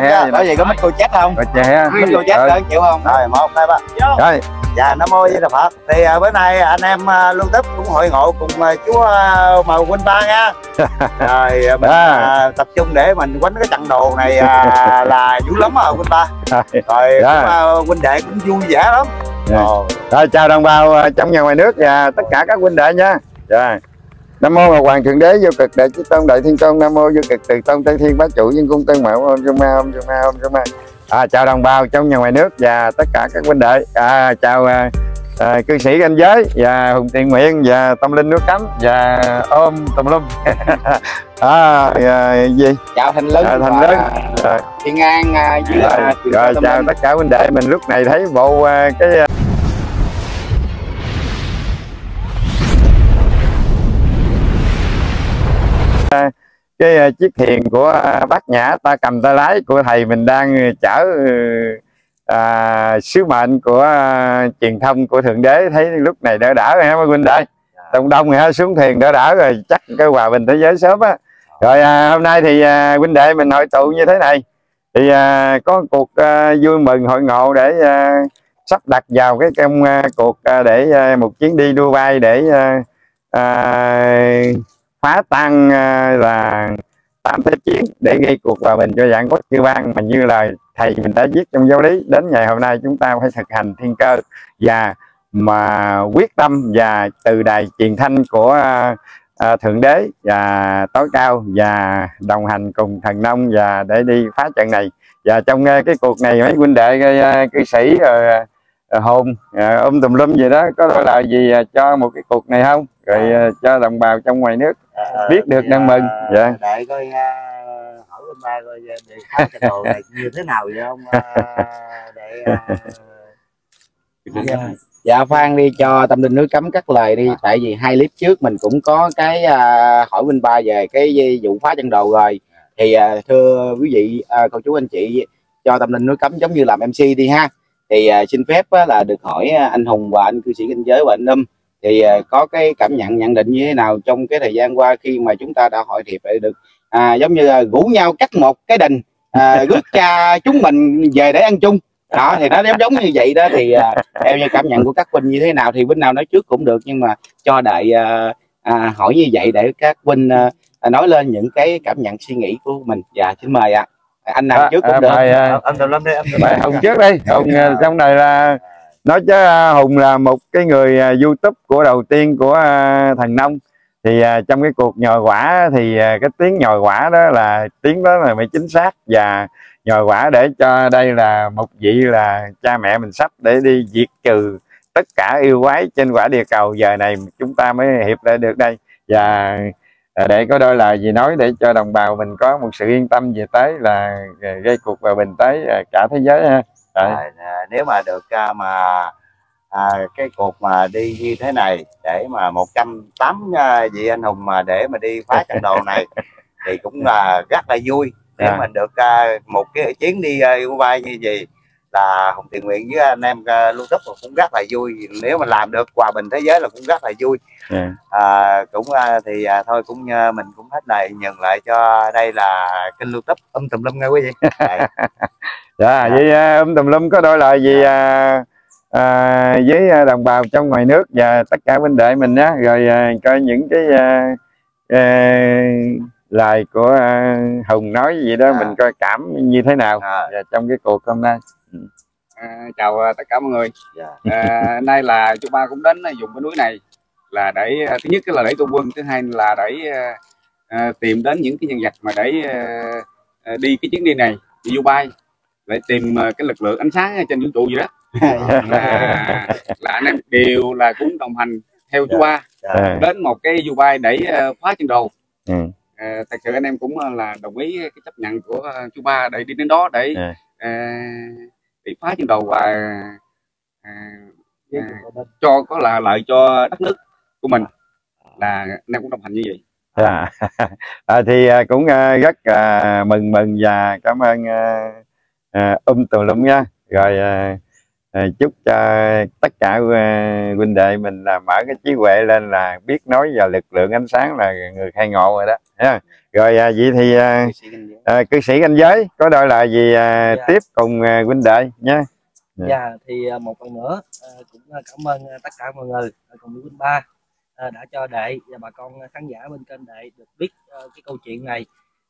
chè có gì có mấy cô chết không? Có chè mấy cô chết Rồi. chịu không? Rồi một hai ba. Rồi. Dạ nam mô di đà phật. Thì à, bữa nay anh em à, lưu tấp cũng hội ngộ cùng à, chúa à, màu huynh ba nha. Rồi à, mình À. à, tập trung để mình quánh cái trận đồ này à, là vui lắm à huynh ba. Rồi. Dạ. cũng, à, huynh đệ cũng vui vẻ lắm. Dạ. Ồ, Rồi chào đồng bào ờ, trong và ngoài nước và tất cả các huynh đệ nha. Rồi. Nam mô Ngọc Hoàng Thượng Đế vô cực đại chí tôn đại thiên tôn Nam mô vô cực từ tôn tây thiên bá chủ nhân cung tân mẫu ôm ma ôm ma ôm ma. À, chào đồng bào trong và ngoài nước và tất cả các huynh đệ. À, chào à, à, cư sĩ ranh giới và hùng tiền nguyện và tâm linh nước cấm và ôm tùm lum. à, à, gì? chào thành lân À, thành lớn. Rồi. thiên an à, dưới Rồi, à, rồi chào tất cả huynh đệ mình lúc này thấy bộ à, cái cái à, chiếc thuyền của à, bác nhã ta cầm tay lái của thầy mình đang à, chở à, sứ mệnh của à, truyền thông của thượng đế. Thấy lúc này đỡ đỡ rồi ha mấy huynh đệ? Đông đông rồi ha xuống thuyền đỡ đỡ rồi chắc cái hòa bình thế giới sớm á. Rồi à, hôm nay thì à, huynh đệ mình hội tụ như thế này. Thì à, có cuộc à, vui mừng hội ngộ để à, sắp đặt vào cái công à, cuộc à, để à, một chuyến đi Dubai để à, à, phá tan ờ, là tám thế chiến để gây cuộc hòa bình cho dạng quốc chư bang mà như là thầy mình đã viết trong giáo lý đến ngày hôm nay chúng ta phải thực hành thiên cơ. Và mà quyết tâm và từ đài truyền thanh của à, thượng đế và tối cao và đồng hành cùng thần nông và để đi phá trận này. Và trong uh, cái cuộc này mấy huynh đệ uh, cư sĩ rồi uh, hồn ôm tùm lum gì đó có lời gì cho một cái cuộc này không? Rồi à, cho đồng bào trong ngoài nước à, biết được đang mừng. à, Dạ. để coi à, hỏi huynh ba coi à, để khám trận đồ này như thế nào vậy không à, để à, dạ. dạ Phan đi cho tâm linh nước cấm cắt lời đi tại vì hai clip trước mình cũng có cái à, hỏi Vinh Ba về cái vụ phá chân đồ rồi. Thì à, thưa quý vị à, cô chú anh chị cho tâm linh nước cấm giống như làm MC đi ha. Thì à, xin phép á, là được hỏi à, anh Hùng và anh cư sĩ kinh giới và anh Lâm thì à, có cái cảm nhận nhận định như thế nào trong cái thời gian qua khi mà chúng ta đã hội thiệp để được à, giống như là rủ nhau cắt một cái đình à, rước cha chúng mình về để ăn chung? Đó thì nó giống giống như vậy đó. Thì à, theo như cảm nhận của các huynh như thế nào thì huynh nào nói trước cũng được nhưng mà cho đại à, à, hỏi như vậy để các huynh à, à, nói lên những cái cảm nhận suy nghĩ của mình. Dạ xin mời ạ. Anh nào À, trước cũng à, được. mời, à, âm tùm lum đi âm tùm mời lum. hùng trước đi. Hùng à, trong này là nói chứ à, hùng là một cái người à, youtube của đầu tiên của à, thần nông. Thì trong cái cuộc nhồi quả thì cái tiếng nhồi quả đó là, tiếng đó là phải chính xác. Và nhồi quả để cho đây là một vị là cha mẹ mình sắp để đi diệt trừ tất cả yêu quái trên quả địa cầu. Giờ này chúng ta mới hiệp lại được đây. Và để có đôi lời gì nói để cho đồng bào mình có một sự yên tâm về tới là gây cuộc hòa bình tới cả thế giới ha. À, nếu mà được à, mà à, cái cuộc mà đi như thế này để mà 108 à, vị anh hùng mà để mà đi phá trận đồ này thì cũng là rất là vui để À. mình được à, một cái chuyến đi à, Dubai như vậy là Hùng Thiện Nguyện với anh em à, lưu túc cũng rất là vui nếu mà làm được hòa bình thế giới là cũng rất là vui Dạ. à, cũng à, thì à, thôi cũng à, mình cũng hết lời nhường lại cho đây là kênh lưu túc um tùm lum nghe quý vị Đây. dạ vậy à, um tùm lum có đôi lời gì à, à, với đồng bào trong ngoài nước và tất cả huynh đệ mình á rồi à, coi những cái à, à, lời của à, hùng nói gì đó À. mình coi cảm như thế nào À. và trong cái cuộc hôm nay À, chào à, tất cả mọi người. Dạ. À, nay là chú ba cũng đến à, dùng cái núi này là để à, thứ nhất là để tu quân, thứ hai là để à, à, tìm đến những cái nhân vật mà để à, à, đi cái chuyến đi này đi Dubai để tìm à, cái lực lượng ánh sáng trên vũ trụ gì đó là, là anh em đều là cũng đồng hành theo chú ba à, đến một cái Dubai để à, phá chân đồ. ừ. À, thật sự anh em cũng à, là đồng ý cái chấp nhận của à, chú ba để đi đến đó để À. để phá chân đồ và à, à, cho có là lợi cho đất nước của mình là anh em cũng đồng hành như vậy. À, à, thì à, cũng à, rất à, mừng mừng và cảm ơn à, à, um tùm lum nha. Rồi à, chúc cho tất cả uh, huynh đệ mình là mở cái trí huệ lên là biết nói vào lực lượng ánh sáng là người khai ngộ rồi đó ha. rồi à, vậy thì à, à, cư sĩ anh giới có đôi lời gì à, Dạ. tiếp cùng à, huynh đệ nhé Dạ. Dạ thì à, một lần nữa à, cũng à, cảm ơn à, tất cả mọi người à, cùng với Vinh Ba à, đã cho đệ và bà con khán giả bên kênh đệ được biết à, cái câu chuyện này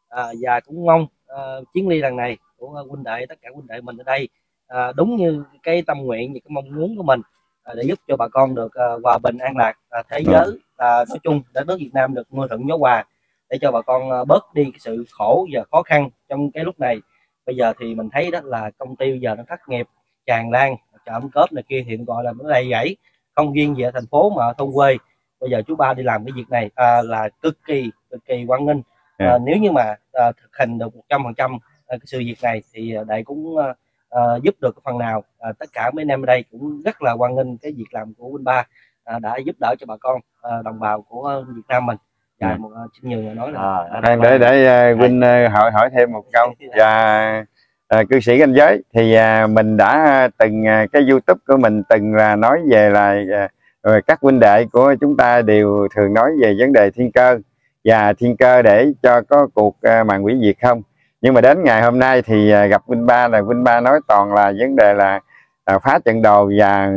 à, và cũng mong à, chuyến ly lần này của huynh đệ tất cả huynh đệ mình ở đây à, đúng như cái tâm nguyện và cái mong muốn của mình à, để giúp cho bà con được à, hòa bình an lạc à, thế giới à, nói chung đất nước Việt Nam được mưa thuận gió hòa để cho bà con à, bớt đi cái sự khổ và khó khăn trong cái lúc này. Bây giờ thì mình thấy đó là công ty giờ nó thất nghiệp tràn lan ấm cớp này kia thì gọi là nó đầy gãy không riêng về thành phố mà ở thôn quê. Bây giờ chú ba đi làm cái việc này à, là cực kỳ cực kỳ quan à, Yeah. nếu như mà à, thực hành được một trăm phần trăm cái sự việc này thì đệ cũng à, à, giúp được phần nào. À, tất cả mấy anh em ở đây cũng rất là quan nghênh cái việc làm của Vinh Ba à, đã giúp đỡ cho bà con à, đồng bào của Việt Nam mình. Và Yeah. một à, xin nhường nói là Ờ, à, để để huynh à, hỏi hỏi thêm một câu. Dạ. và à, cư sĩ anh giới thì à, mình đã từng à, cái youtube của mình từng là nói về là à, các huynh đệ của chúng ta đều thường nói về vấn đề thiên cơ. Và thiên cơ để cho có cuộc à, mạng quỷ diệt không nhưng mà đến ngày hôm nay thì à, gặp Vinh ba là Vinh ba nói toàn là vấn đề là à, phá trận đồ và à,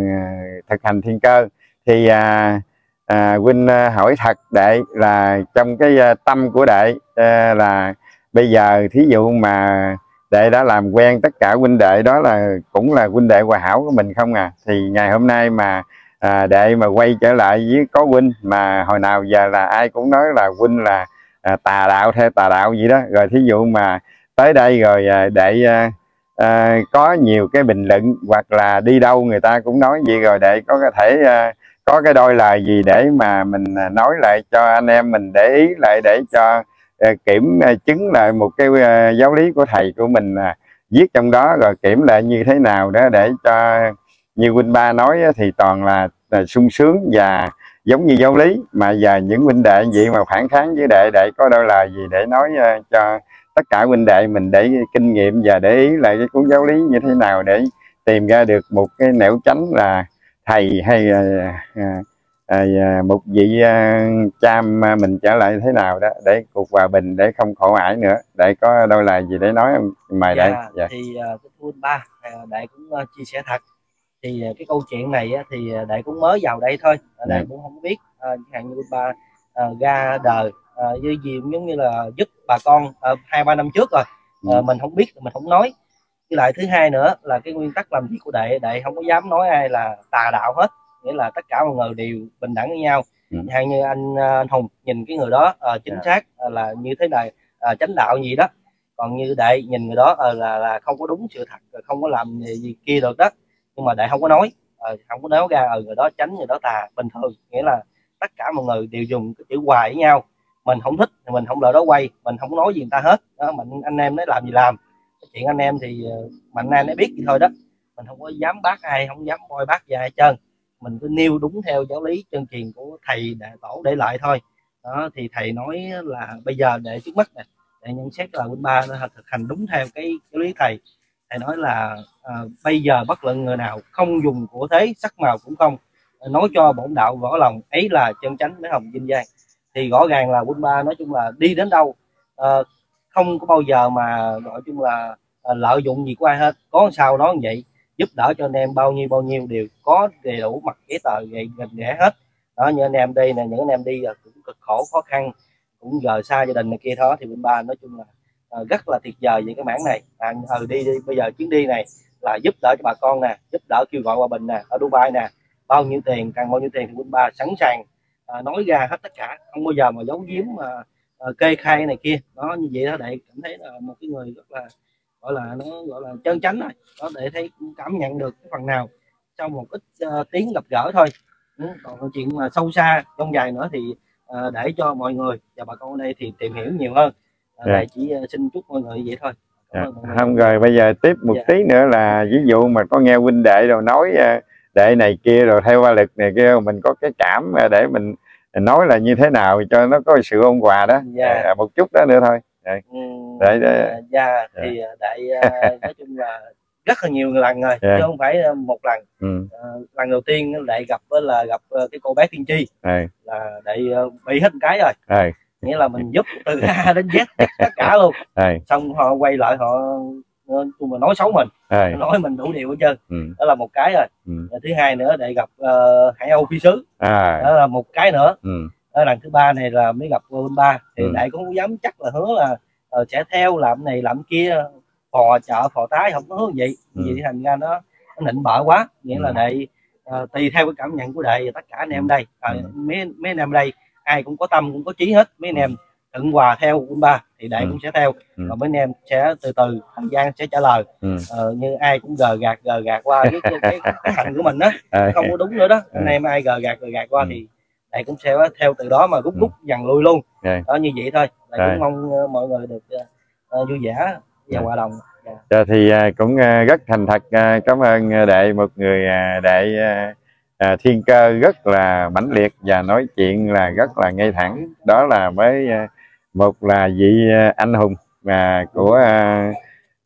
thực hành thiên cơ. Thì à, à, à, hỏi thật đệ là trong cái tâm của đệ à, là bây giờ thí dụ mà đệ đã làm quen tất cả huynh đệ đó là cũng là huynh đệ hòa hảo của mình không à? Thì ngày hôm nay mà à, đệ mà quay trở lại với có huynh mà hồi nào giờ là ai cũng nói là huynh là à, tà đạo theo tà đạo gì đó. Rồi thí dụ mà tới đây rồi à, để à, à, có nhiều cái bình luận hoặc là đi đâu người ta cũng nói vậy rồi để có thể à, có cái đôi lời gì để mà mình à, nói lại cho anh em mình để ý lại để cho à, kiểm à, chứng lại một cái à, giáo lý của thầy của mình à, viết trong đó rồi kiểm lại như thế nào đó để cho như huynh ba nói thì toàn là, là sung sướng và giống như giáo lý. Mà giờ những huynh đệ vậy mà phản kháng với đệ đệ có đôi lời gì để nói à, cho tất cả huynh đệ mình để kinh nghiệm và để ý lại cái cuốn giáo lý như thế nào để tìm ra được một cái nẻo tránh là thầy hay à, à, à, à, một vị à, cha mình trở lại thế nào đó để cuộc hòa bình để không khổ ải nữa để có đôi lời gì để nói mời dạ, đây dạ. thì uh, cái Vinh Ba à, đại cũng à, chia sẻ thật thì à, cái câu chuyện này á, thì à, đại cũng mới vào đây thôi à, đại Dạ. cũng không biết à, chẳng hạn như Ba à, ra đời à, với gì cũng giống như là giúp bà con à, hai ba năm trước rồi. À, Ừ. mình không biết mình không nói. Với lại thứ hai nữa là cái nguyên tắc làm việc của đệ đệ không có dám nói ai là tà đạo hết. Nghĩa là tất cả mọi người đều bình đẳng với nhau. Ừ. hạn như anh, à, anh Hùng nhìn cái người đó à, chính Dạ. xác à, là như thế này à, chánh đạo gì đó. Còn như đệ nhìn người đó ờ, là là không có đúng sự thật không có làm gì, gì kia được đó. Nhưng mà đệ không có nói ờ, không có nói ra ờ người đó tránh người đó tà bình thường. Nghĩa là tất cả mọi người đều dùng cái chữ hoài với nhau mình không thích thì mình không lợi đó quay mình không nói gì người ta hết. Đó mình anh em nói làm gì làm. Cái chuyện anh em thì mạnh ai nấy biết gì thôi đó. Mình không có dám bác ai không dám coi bác gì ai trơn. Mình cứ nêu đúng theo giáo lý chân truyền của thầy đại tổ để lại thôi. Đó thì thầy nói là bây giờ để trước mắt này để nhận xét là Quỳnh Ba nó thực hành đúng theo cái giáo lý thầy. Thầy nói là à, bây giờ bất luận người nào không dùng của thế sắc màu cũng không nói cho bổn đạo võ lòng ấy là chân chánh mới hồng dinh giang thì rõ ràng là quân Ba nói chung là đi đến đâu uh, không có bao giờ mà nói chung là uh, lợi dụng gì của ai hết. Có sao nói như vậy giúp đỡ cho anh em bao nhiêu bao nhiêu đều có đầy đủ mặt giấy tờ gậy gần ghẻ hết. Đó như anh em đây nè những anh em đi là cũng cực khổ khó khăn cũng rời xa gia đình này kia đó. Thì bên ba nói chung là uh, rất là tuyệt vời về cái mảng này. À, ừ, đi đi bây giờ chuyến đi này là giúp đỡ cho bà con nè giúp đỡ kêu gọi hòa bình nè ở Dubai nè. Bao nhiêu tiền cần bao nhiêu tiền thì quân ba sẵn sàng à, nói ra hết tất cả. Không bao giờ mà giấu giếm mà à, kê khai này kia. Đó như vậy đó để cảm thấy là một cái người rất là gọi là nó gọi là chân chánh rồi. Đó để thấy cảm nhận được cái phần nào sau một ít uh, tiếng gặp gỡ thôi. Ừ, còn chuyện mà sâu xa trong dài nữa thì uh, để cho mọi người và bà con ở đây thì tìm hiểu nhiều hơn. Uh, Dạ. đây chỉ uh, xin chúc mọi người vậy thôi. Cảm Dạ. không rồi bây giờ tiếp một Dạ. tí nữa là ví dụ mà có nghe huynh đệ rồi nói à, đệ này kia rồi theo qua lực này kia mình có cái cảm à, để mình nói là như thế nào cho nó có sự ôn hòa đó Dạ. À, một chút đó nữa thôi Ừ, Để- để- dạ thì uh, đại nói chung là rất là nhiều lần rồi Dạ. chứ không phải một lần ừ. Lần đầu tiên đại gặp là gặp cái cô bé tiên tri ừ. là đại bị hết một cái rồi ừ. nghĩa là mình giúp từ A đến Z tất cả luôn ừ. xong họ quay lại họ chung mà nói xấu mình ừ. nói mình đủ điều hết trơn ừ. đó là một cái rồi ừ. Thứ hai nữa để gặp uh, hải âu phi sứ à đó là một cái nữa ừ. đó, lần thứ ba này là mới gặp bên ba thì Ừ. đại cũng không dám chắc là hứa là ờ, sẽ theo làm này làm kia phò chợ phò tái không có hứa gì Ừ. vì thành ra nó nó nịnh bợ quá nghĩa là Ừ. đại ờ, tùy theo cái cảm nhận của đại và tất cả anh em đây Ờ, Ừ. mấy mấy anh em đây ai cũng có tâm cũng có trí hết mấy anh em thuận hòa theo quân ba thì đại Ừ. cũng sẽ theo Ừ. và mấy anh em sẽ từ từ thời gian sẽ trả lời Ừ. Ờ, như ai cũng gờ gạt gờ gạt qua cái, cái, cái, hành của mình đó không có đúng nữa đó anh Ừ. em ai gờ gạt gờ gạt qua Ừ. thì đại cũng sẽ theo từ đó mà rút Ừ. rút dần lui luôn đó như vậy thôi đại cũng mong ờ, mọi người được ờ, vui vẻ và Rồi. hòa đồng Dạ, thì à, cũng à, rất thành thật à, cảm ơn đệ một người đệ à, thiên cơ rất là mãnh liệt và nói chuyện là rất là ngay thẳng. Đó là mới à, một là vị à, anh hùng à, của à,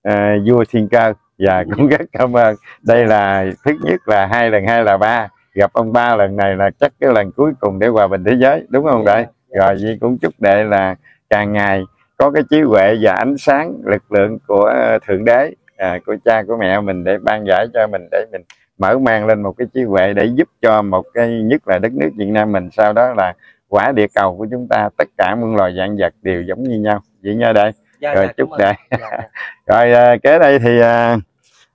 à, vua thiên cơ. Và cũng rất cảm ơn. Đây là thứ nhất là hai lần hai là ba. Gặp ông ba lần này là chắc cái lần cuối cùng để hòa bình thế giới đúng không đệ rồi vậy cũng chúc đệ là càng ngày có cái trí huệ và ánh sáng lực lượng của ờ, thượng đế à, của cha của mẹ mình để ban giải cho mình để mình mở mang lên một cái trí huệ để giúp cho một cái nhất là đất nước Việt Nam mình. Sau đó là quả địa cầu của chúng ta tất cả muôn loài dạng vật đều giống như nhau. Vậy nha đây Dạ, rồi dạ, chúc đệ Dạ, dạ. rồi à, kế đây thì à,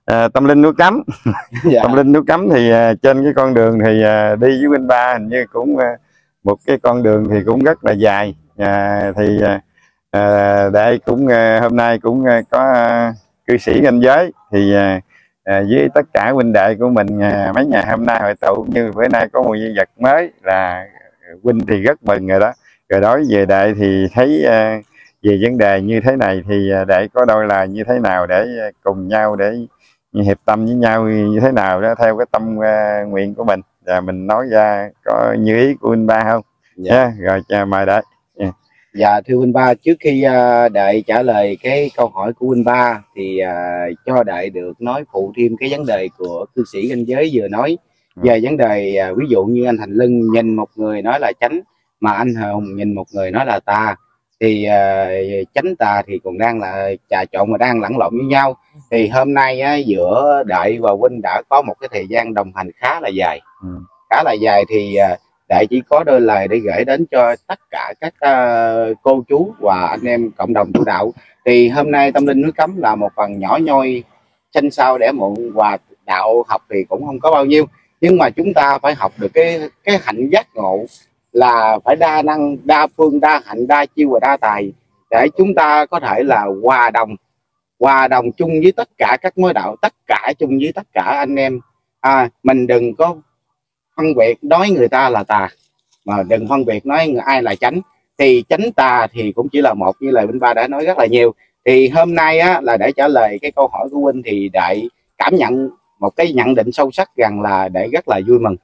à, tâm linh núi cấm. Dạ. tâm linh núi cấm thì à, trên cái con đường thì à, đi với bên ba hình như cũng à, một cái con đường thì cũng rất là dài. À, thì à, à, đây cũng à, hôm nay cũng à, có à, cư sĩ ranh giới thì à, à, với tất cả huynh đệ của mình à, mấy ngày hôm nay hội tụ như bữa nay có một nhân vật mới là huynh thì rất mừng rồi đó. Rồi đối về đệ thì thấy à, về vấn đề như thế này thì đệ có đôi là như thế nào để cùng nhau để hiệp tâm với nhau như thế nào đó theo cái tâm nguyện của mình. Và mình nói ra có như ý của anh ba không? Dạ. Nha, rồi chào mời đệ Dạ thưa Huynh Ba, trước khi uh, Đệ trả lời cái câu hỏi của Huynh Ba thì à, cho Đệ được nói phụ thêm cái vấn đề của cư sĩ ranh giới vừa nói về vấn đề à, ví dụ như anh Thành Lân nhìn một người nói là chánh mà anh Hồng nhìn một người nói là tà thì à, chánh tà thì còn đang là trà trộn mà đang lẫn lộn với nhau. Thì hôm nay á, giữa Đệ và Huynh đã có một cái thời gian đồng hành khá là dài. Ừ. khá là dài thì à, đại chỉ có đôi lời để gửi đến cho tất cả các uh, cô chú và anh em cộng đồng tu đạo. Thì hôm nay tâm linh núi cấm là một phần nhỏ nhoi xanh sao để muộn và đạo học thì cũng không có bao nhiêu. Nhưng mà chúng ta phải học được cái cái hạnh giác ngộ là phải đa năng đa phương đa hạnh đa chiêu và đa tài để chúng ta có thể là hòa đồng hòa đồng chung với tất cả các mối đạo tất cả chung với tất cả anh em. À, mình đừng có phân biệt nói người ta là tà mà đừng phân biệt nói người ai là chánh. Thì chánh tà thì cũng chỉ là một như lời Vinh Ba đã nói rất là nhiều. Thì hôm nay á, là để trả lời cái câu hỏi của huynh thì đại cảm nhận một cái nhận định sâu sắc rằng là để rất là vui mừng.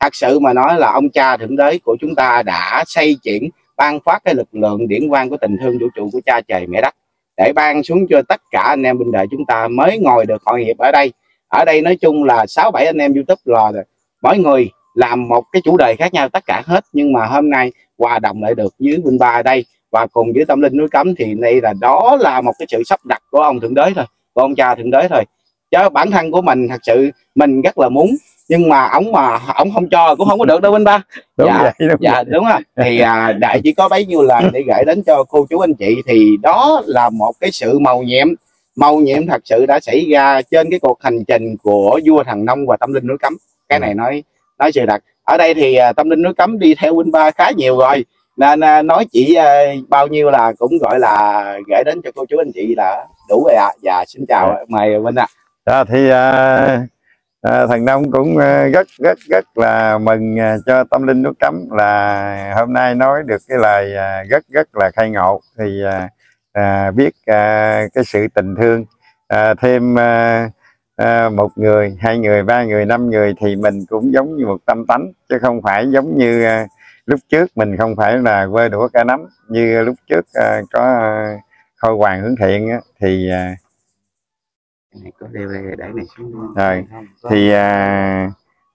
Thật sự mà nói là ông cha thượng đế của chúng ta đã xây chuyển ban phát cái lực lượng điển quan của tình thương vũ trụ của cha trời mẹ đất để ban xuống cho tất cả anh em binh đời chúng ta mới ngồi được hội hiệp ở đây. Ở đây nói chung là sáu bảy anh em youtube lò rồi mỗi người làm một cái chủ đề khác nhau tất cả hết nhưng mà hôm nay hòa đồng lại được với binh ba đây và cùng với tâm linh núi cấm thì đây là đó là một cái sự sắp đặt của ông thượng đế thôi của ông cha thượng đế thôi. Chứ bản thân của mình thật sự mình rất là muốn nhưng mà ổng mà ổng không cho cũng không có được đâu binh ba. Đúng Dạ, vậy đúng dạ vậy. đúng rồi thì à, đại chỉ có bấy nhiêu là để gửi đến cho cô chú anh chị thì đó là một cái sự màu nhiệm. Màu nhiệm thật sự đã xảy ra trên cái cuộc hành trình của vua thần nông và tâm linh núi cấm. Cái này nói nói sự thật ở đây thì à, tâm linh núi cấm đi theo huynh ba khá nhiều rồi. Nên à, nói chỉ à, bao nhiêu là cũng gọi là gửi đến cho cô chú anh chị là đủ rồi ạ. Dạ xin chào mời huynh ạ. Đó, thì à, à, thần nông cũng à, rất rất rất là mừng à, cho tâm linh nước cấm là hôm nay nói được cái lời à, rất rất là khai ngộ. Thì à, à, biết à, cái sự tình thương à, thêm à, à, một người hai người ba người năm người thì mình cũng giống như một tâm tánh chứ không phải giống như à, lúc trước mình không phải là quơ đũa cả nắm như lúc trước à, có à, khôi hoàng hướng thiện á, thì à, thì có đeo để này xuống rồi thì à,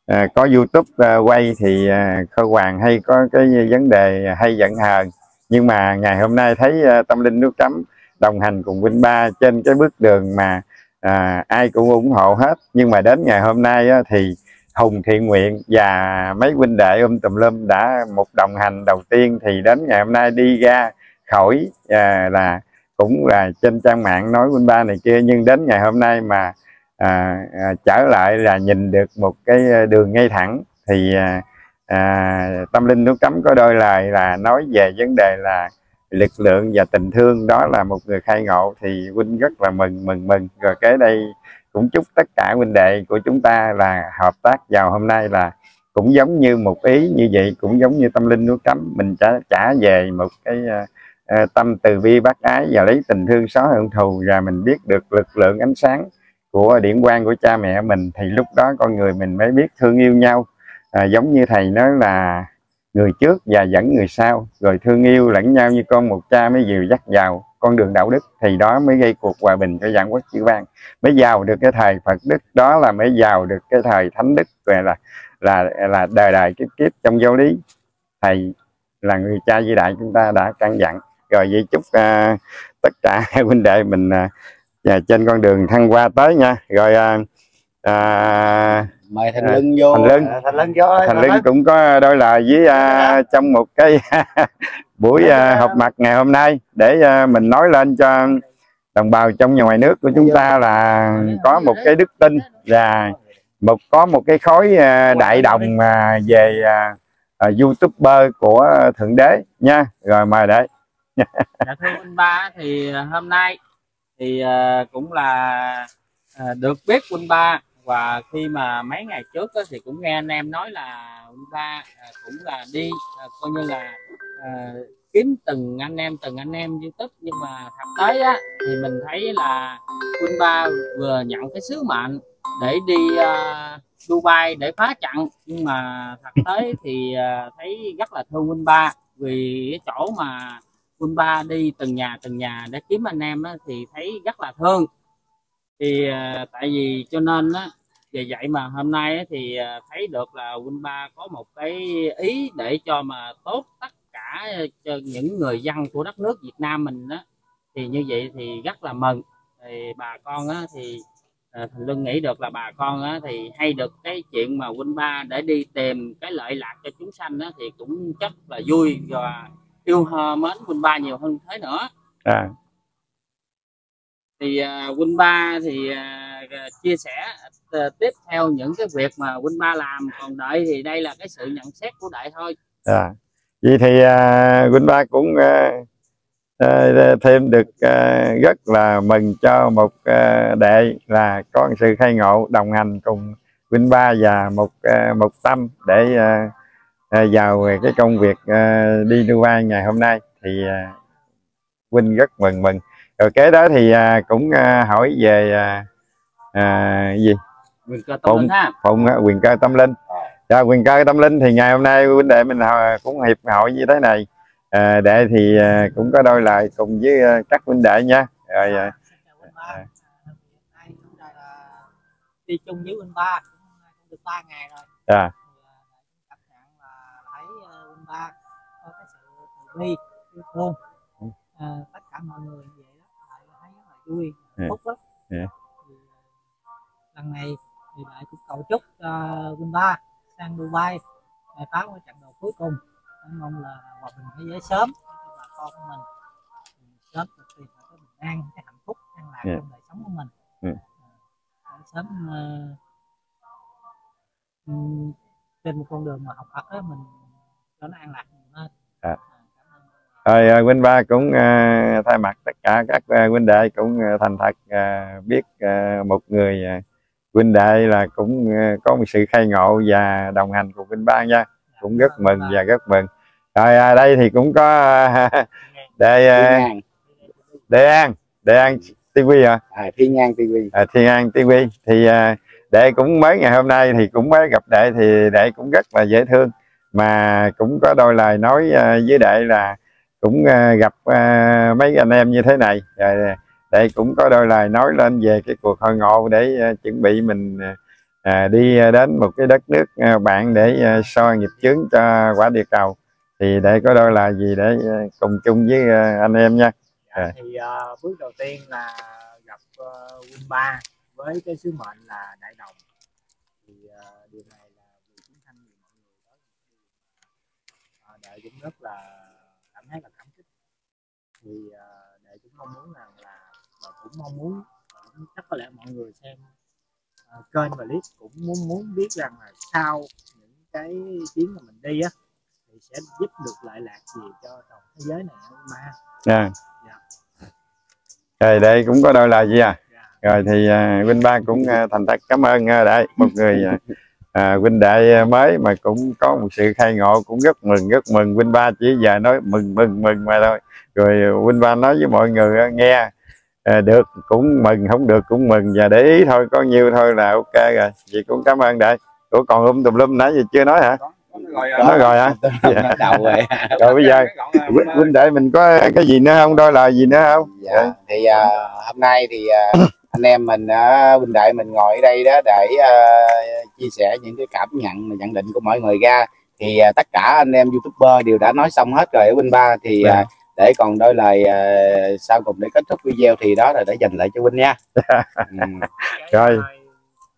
à, có youtube à, quay thì à, khơ hoàng hay có cái vấn đề hay giận hờn. Nhưng mà ngày hôm nay thấy à, tâm linh nước cấm đồng hành cùng Vinh Ba trên cái bước đường mà à, ai cũng ủng hộ hết. Nhưng mà đến ngày hôm nay á, thì Hùng Thiện Nguyện và mấy huynh đệ um tùm lum đã một đồng hành đầu tiên. Thì đến ngày hôm nay đi ra khỏi à, là cũng là trên trang mạng nói huynh ba này kia. Nhưng đến ngày hôm nay mà à, à, trở lại là nhìn được một cái à, đường ngay thẳng. Thì à, à, tâm linh nước cấm có đôi lời là nói về vấn đề là lực lượng và tình thương đó là một người khai ngộ thì huynh rất là mừng mừng mừng. Rồi cái đây cũng chúc tất cả huynh đệ của chúng ta là hợp tác vào hôm nay là cũng giống như một ý như vậy cũng giống như tâm linh núi cấm. Mình trả trả về một cái uh, uh, tâm từ bi bác ái và lấy tình thương xóa hận thù và mình biết được lực lượng ánh sáng của điển quang của cha mẹ mình thì lúc đó con người mình mới biết thương yêu nhau. À, giống như thầy nói là người trước và dẫn người sau rồi thương yêu lẫn nhau như con một cha mới dìu dắt vào con đường đạo đức thì đó mới gây cuộc hòa bình cho vạn quốc chữ vang mới giàu được cái thời Phật đức đó là mới giàu được cái thời thánh đức về là là là đời đời kiếp kiếp trong giáo lý. Thầy là người cha vĩ đại chúng ta đã căn dặn. Rồi vậy chúc uh, tất cả huynh đệ mình uh, trên con đường thăng qua tới nha. Rồi uh, uh, mời thành lưng vô. Thành lưng thành lưng vô thành lưng cũng có đôi lời với uh, trong một cái buổi uh, họp mặt ngày hôm nay để uh, mình nói lên cho đồng bào trong và ngoài nước của chúng ta là có một cái đức tin và một có một cái khối uh, đại đồng uh, về uh, uh, youtuber của thượng đế nha. Rồi mời đấy dạ thưa anh ba thì hôm nay thì uh, cũng là uh, được biết quân ba và khi mà mấy ngày trước đó, thì cũng nghe anh em nói là chúng ba à, cũng là đi à, coi như là à, kiếm từng anh em từng anh em youtube. Nhưng mà thật tới á thì mình thấy là quân ba vừa nhận cái sứ mệnh để đi uh, Dubai để phá chặn nhưng mà thật tới thì uh, thấy rất là thương quân ba vì cái chỗ mà quân ba đi từng nhà từng nhà để kiếm anh em á, thì thấy rất là thương thì à, tại vì cho nên á vì vậy mà hôm nay á, thì à, thấy được là Win Ba có một cái ý để cho mà tốt tất cả cho những người dân của đất nước Việt Nam mình đó thì như vậy thì rất là mừng thì bà con á, thì uh, thành lương nghĩ được là bà con á, thì hay được cái chuyện mà Win Ba để đi tìm cái lợi lạc cho chúng sanh á, thì cũng rất là vui và yêu mến Win Ba nhiều hơn thế nữa à thì uh, Win Ba thì uh, chia sẻ uh, tiếp theo những cái việc mà Win Ba làm. Còn đợi thì đây là cái sự nhận xét của đại thôi. À. vậy thì uh, Win Ba cũng uh, uh, thêm được uh, rất là mừng cho một uh, đệ là có sự khai ngộ đồng hành cùng Vinh Ba và một uh, một tâm để uh, vào cái công việc uh, đi Dubai ngày hôm nay. Thì uh, rất mừng mừng rồi kế đó thì à, cũng à, hỏi về à, à, gì? Quyền cơ tâm linh ha. Phụng quyền cơ tâm linh. Dạ, quyền cơ tâm linh thì ngày hôm nay huynh đệ mình cũng hiệp hội như thế này. À, đệ thì à, cũng có đôi lời cùng với à, các huynh đệ nha. Rồi à, à. đi chung với huynh ba cũng được ba ngày rồi. Dạ. Cảm nhận là thấy huynh ba có cái sự từ bi yêu thương. À, tất cả mọi người vậy đó lại thấy rất là vui phúc lắm lần này thì lại cũng cầu chúc uh, quân ba sang Dubai để phá cái trận đấu cuối cùng. Tôi mong là hòa bình thế giới sớm cho bà con của mình. Sớm được tìm được cái bình an cái hạnh phúc an lạc Yeah. trong đời sống của mình. Yeah. Ờ, để sớm uh, trên một con đường mà học Phật đó mình cho nó an lạc nhiều hơn. À. À, rồi à, huynh ba cũng à, thay mặt tất cả các à, huynh đệ cũng à, thành thật à, biết à, một người à, huynh đệ là cũng à, có một sự khai ngộ và đồng hành cùng huynh ba nha. Cũng rất mừng và rất mừng. Rồi à, đây thì cũng có à, đệ Thiên à, An đệ an đệ an TV hả? À, Thiên An TV à, Thiên An TV thì à, đệ cũng mới ngày hôm nay thì cũng mới gặp đệ thì đệ cũng rất là dễ thương. Mà cũng có đôi lời nói à, với đệ là cũng à, gặp à, mấy anh em như thế này. Rồi đây cũng có đôi lời nói lên về cái cuộc hội ngộ để uh, chuẩn bị mình đi đến một cái đất nước bạn để soi nghiệp chướng cho quả địa cầu. Thì để có đôi lời gì để cùng chung với anh em nha. Dạ, thì uh, bước đầu tiên là gặp uh, Win 3 với cái sứ mệnh là đại đồng. Thì uh, điều này là vì chiến thanh thì mọi người đó. Đệ cũng rất là cảm thấy là cảm kích. Thì uh, đệ cũng mong muốn rằng là và cũng mong muốn cũng chắc có lẽ mọi người xem uh, kênh và clip cũng muốn muốn biết rằng là sau những cái chuyến mà mình đi á thì sẽ giúp được lại lạc gì cho toàn thế giới này ma yeah. dạ. Rồi đây cũng có đôi lời gì à. Rồi thì uh, Vinh Ba cũng uh, thành thật cảm ơn uh, đại một người uh, uh, Vinh Đệ mới mà cũng có một sự khai ngộ cũng rất mừng rất mừng. Vinh Ba chỉ giờ nói mừng mừng mừng mà thôi. Rồi Vinh Ba nói với mọi người uh, nghe uh, được cũng mừng không được cũng mừng. Và để ý thôi có nhiêu thôi là ok rồi. Chị cũng cảm ơn đại. Ủa còn um tùm lum nãy giờ chưa nói hả? Nói rồi hả? Dạ. đầu rồi. Rồi bây giờ huynh đệ mình có cái gì nữa không? Đôi lời gì nữa không? Dạ thì uh, hôm nay thì uh, anh em mình uh, huynh đệ mình ngồi ở đây đó để uh, chia sẻ những cái cảm nhận nhận định của mọi người ra. Thì uh, tất cả anh em youtuber đều đã nói xong hết rồi ở huynh ba. Thì uh, để còn đôi lời uh, sau cùng để kết thúc video thì đó là để dành lại cho huynh nha. Ừ. rồi.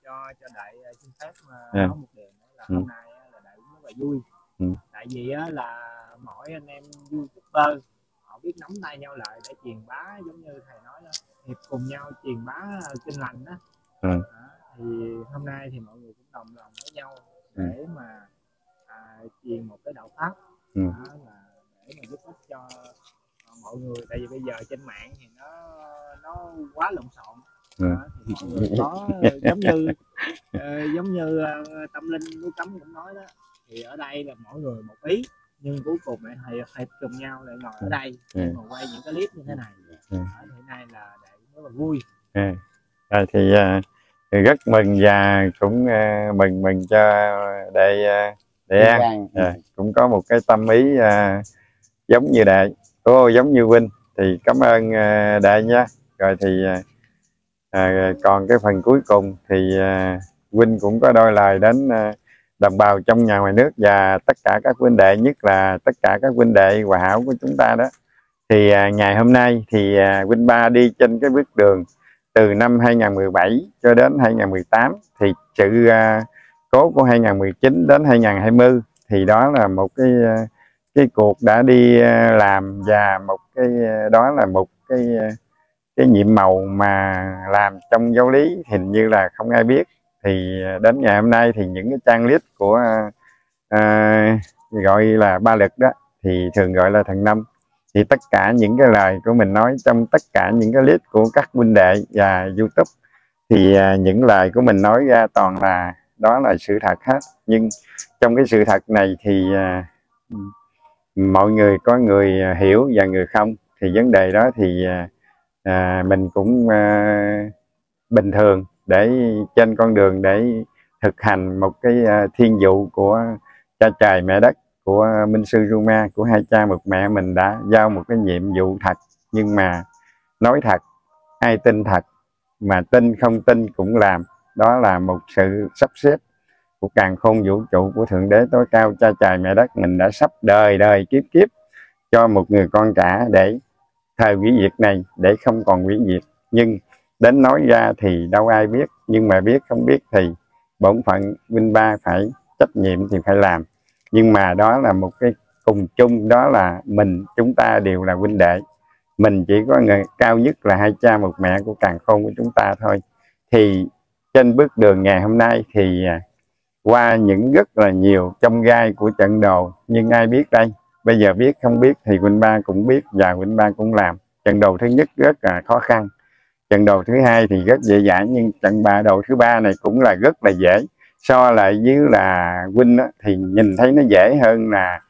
Cho cho đại xin phép yeah. nói một điều là hôm nay là đại rất là vui. Ừ. tại vì á, là mỗi anh em youtuber họ biết nắm tay nhau lại để truyền bá giống như thầy hiệp cùng nhau truyền bá kinh lành đó ừ. à, thì hôm nay thì mọi người cũng đồng lòng với nhau để ừ. mà à, truyền một cái đạo pháp ừ. đó là để mà giúp ích cho mọi người tại vì bây giờ trên mạng thì nó nó quá lộn xộn ừ. đó, thì mọi người có giống như giống như tâm linh núi cấm cũng nói đó thì ở đây là mỗi người một ý nhưng cuối cùng lại thầy thầy cùng nhau lại ngồi ở đây để mà quay những cái clip như thế này hiện nay là rất là vui. À, thì, uh, thì rất mừng và cũng uh, mừng mừng cho đệ uh, đệ an. À, cũng có một cái tâm ý uh, giống như đệ cô giống như vinh. Thì cảm ơn đệ nhé rồi thì à, còn cái phần cuối cùng thì à, Vinh cũng có đôi lời đến à, đồng bào trong nhà ngoài nước và tất cả các huynh đệ nhất là tất cả các huynh đệ hòa hảo của chúng ta đó thì à, ngày hôm nay thì à, Vinh Ba đi trên cái bước đường từ năm 2017 cho đến 2018 thì sự à, cố của 2019 đến 2020 thì đó là một cái à, cái cuộc đã đi à, làm và một cái à, đó là một cái cái nhiệm màu mà làm trong giáo lý. Hình như là không ai biết. Thì đến ngày hôm nay thì những cái trang list của à, gọi là ba lực đó thì thường gọi là thần năm thì tất cả những cái lời của mình nói trong tất cả những cái clip của các huynh đệ và youtube thì à, những lời của mình nói ra toàn là đó là sự thật hết. Nhưng trong cái sự thật này thì à, mọi người có người hiểu và người không. Thì vấn đề đó thì à, à, mình cũng à, bình thường để trên con đường để thực hành một cái à, thiên vụ của cha trời mẹ đất của minh sư Ruma, của hai cha một mẹ mình đã giao một cái nhiệm vụ thật. Nhưng mà nói thật, ai tin thật, mà tin không tin cũng làm. Đó là một sự sắp xếp của càng khôn vũ trụ của thượng đế tối cao cha trời mẹ đất mình đã sắp đời đời kiếp kiếp cho một người con cả để thời quý diệt này, để không còn quý diệt. Nhưng đến nói ra thì đâu ai biết, nhưng mà biết không biết thì bổn phận Vinh Ba phải trách nhiệm thì phải làm nhưng mà đó là một cái cùng chung, đó là mình, chúng ta đều là huynh đệ. Mình chỉ có người cao nhất là hai cha, một mẹ của càng khôn của chúng ta thôi. Thì trên bước đường ngày hôm nay thì à, qua những rất là nhiều trong gai của trận đồ, nhưng ai biết đây? Bây giờ biết, không biết thì Quỳnh Ba cũng biết và Quỳnh Ba cũng làm. Trận đầu thứ nhất rất là khó khăn. Trận đầu thứ hai thì rất dễ dãi, nhưng trận ba đầu thứ ba này cũng là rất là dễ so lại với là Quỳnh thì nhìn thấy nó dễ hơn là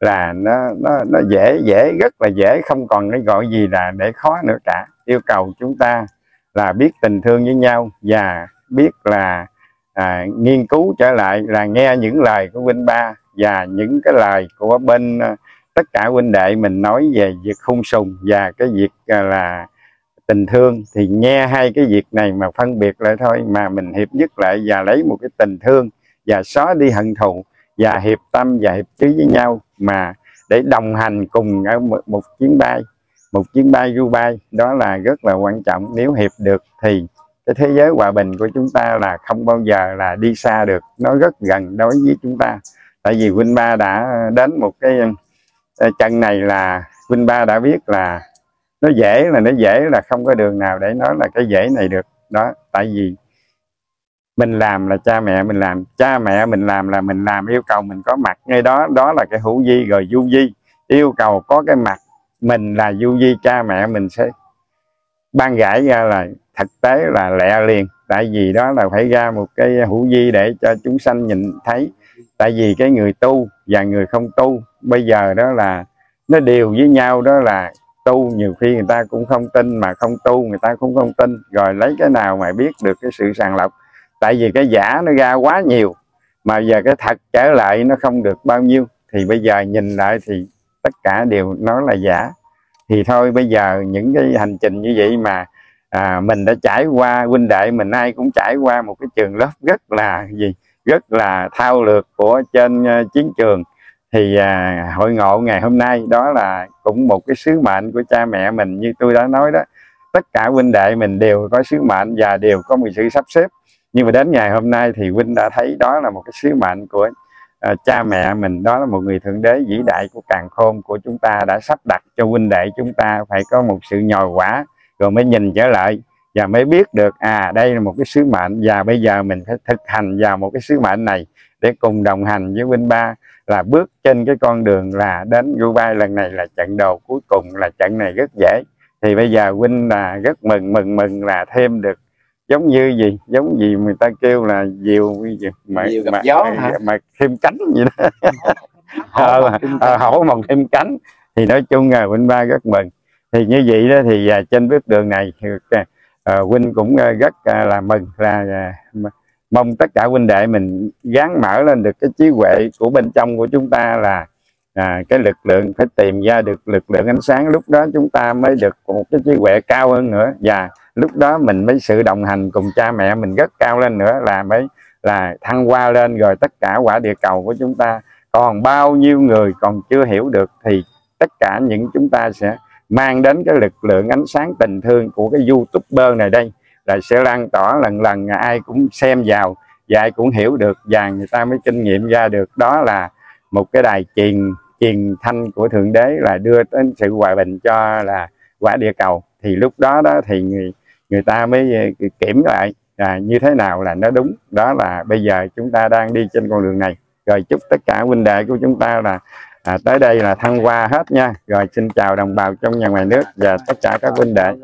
là nó nó nó dễ dễ rất là dễ không còn cái gọi gì là để khó nữa cả. Yêu cầu chúng ta là biết tình thương với nhau và biết là à, nghiên cứu trở lại là nghe những lời của Vinh Ba và những cái lời của bên à, tất cả huynh đệ mình nói về việc khung sùng và cái việc à, là tình thương thì nghe hai cái việc này mà phân biệt lại thôi mà mình hiệp nhất lại và lấy một cái tình thương và xóa đi hận thù và hiệp tâm và hiệp trí với nhau mà để đồng hành cùng ở một, một chuyến bay một chuyến bay du bay đó là rất là quan trọng. Nếu hiệp được thì cái thế giới hòa bình của chúng ta là không bao giờ là đi xa được. Nó rất gần đối với chúng ta. Tại vì Vinh Ba đã đến một cái chân này là Vinh Ba đã biết là nó dễ là nó dễ là không có đường nào để nói là cái dễ này được. Đó, tại vì mình làm là cha mẹ mình làm, cha mẹ mình làm là mình làm, yêu cầu mình có mặt. Ngay đó đó là cái hữu di rồi du di yêu cầu có cái mặt, mình là du di cha mẹ mình sẽ ban gãi ra là thực tế là lẹ liền. Tại vì đó là phải ra một cái hữu di để cho chúng sanh nhìn thấy. Tại vì cái người tu và người không tu bây giờ đó là nó đều với nhau, đó là tu nhiều khi người ta cũng không tin mà không tu người ta cũng không tin. Rồi lấy cái nào mà biết được cái sự sàng lọc. Tại vì cái giả nó ra quá nhiều mà giờ cái thật trở lại nó không được bao nhiêu. Thì bây giờ nhìn lại thì tất cả đều nó là giả. Thì thôi bây giờ những cái hành trình như vậy mà à, mình đã trải qua huynh đệ mình ai cũng trải qua một cái trường lớp rất là gì? Rất là thao lược của trên uh, chiến trường thì à, hội ngộ ngày hôm nay đó là cũng một cái sứ mệnh của cha mẹ mình như tôi đã nói đó. Tất cả huynh đệ mình đều có sứ mệnh và đều có một sự sắp xếp. Nhưng mà đến ngày hôm nay thì huynh đã thấy đó là một cái sứ mệnh của à, cha mẹ mình. Đó là một người thượng đế vĩ đại của càng khôn của chúng ta đã sắp đặt cho huynh đệ chúng ta phải có một sự nhồi quả rồi mới nhìn trở lại và mới biết được à đây là một cái sứ mệnh và bây giờ mình phải thực hành vào một cái sứ mệnh này để cùng đồng hành với huynh ba là bước trên cái con đường là đến Dubai lần này là trận đầu cuối cùng là trận này rất dễ. Thì bây giờ huynh là rất mừng mừng mừng là thêm được. Giống như gì? Giống gì người ta kêu là diều gì? Mà diều gặp mà, gió mà, hả? mà thêm cánh vậy đó. Hổ ờ, hổ mồng thêm cánh. Thì nói chung là huynh ba rất mừng. Thì như vậy đó thì à, trên bước đường này thì à, huynh cũng à, rất à, là mừng là à, mong tất cả huynh đệ mình gán mở lên được cái trí huệ của bên trong của chúng ta là à, cái lực lượng phải tìm ra được lực lượng ánh sáng. Lúc đó chúng ta mới được một cái trí huệ cao hơn nữa. Và lúc đó mình mới sự đồng hành cùng cha mẹ mình rất cao lên nữa là mới là thăng hoa lên rồi tất cả quả địa cầu của chúng ta. Còn bao nhiêu người còn chưa hiểu được thì tất cả những chúng ta sẽ mang đến cái lực lượng ánh sáng tình thương của cái youtuber này đây là sẽ lan tỏa lần lần ai cũng xem vào và ai cũng hiểu được và người ta mới kinh nghiệm ra được. Đó là một cái đài truyền truyền thanh của thượng đế là đưa đến sự hòa bình cho là quả địa cầu. Thì lúc đó đó thì người người ta mới ờ, kiểm lại là như thế nào là nó đúng. Đó là bây giờ chúng ta đang đi trên con đường này. Rồi chúc tất cả huynh đệ của chúng ta là à, tới đây là thăng hoa hết nha. Rồi xin chào đồng bào trong nhà ngoài nước và tất cả các huynh đệ.